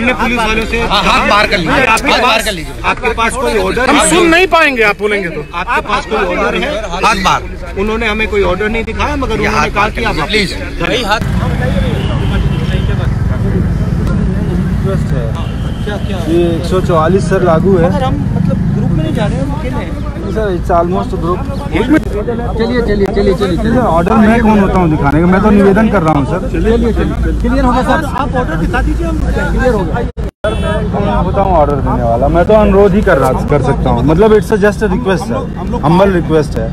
हमने पुलिस वालों से हाँ, हाथ मार कर लीजिए। आपके हाथ बाहर पास कर लीजिए। आपके पास कोई ऑर्डर हम सुन नहीं पाएँगे आप बोलेंगे तो। आपके पास कोई ऑर्डर है? हाथ मार। उन्होंने हमें कोई ऑर्डर नहीं दिखाया मगर ये उन्होंने हाथ कहा कि आप प्लीज़। भाई हाथ ये एक सौ चौवालीस सर लागू है। हम मतलब में जा रहे हैं? अकेले सर इट्स ऑलमोस्ट ग्रुप चलिए चलिए चलिए चलिए ऑर्डर मैं कौन होता हूँ दिखाने का? मैं तो निवेदन कर रहा हूँ सर। चलिए चलिए क्लियर होगा सर। आप ऑर्डर दिखा दीजिए हम। क्लियर हो गया होता हूँ ऑर्डर देने वाला? मैं तो अनुरोध ही कर रहा कर सकता हूँ। मतलब इट्स जस्ट रिक्वेस्ट है हम्बल रिक्वेस्ट है।